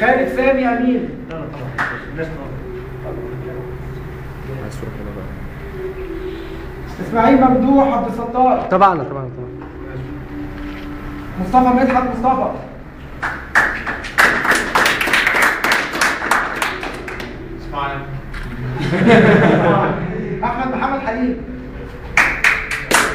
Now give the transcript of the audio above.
خالد سامي أمين. لا لا طبعا الناس إسماعيل ممدوح عبد الستار. طبعا طبعا طبعا مصطفى مدحت مصطفى. إسماعيل. أحمد محمد حليم.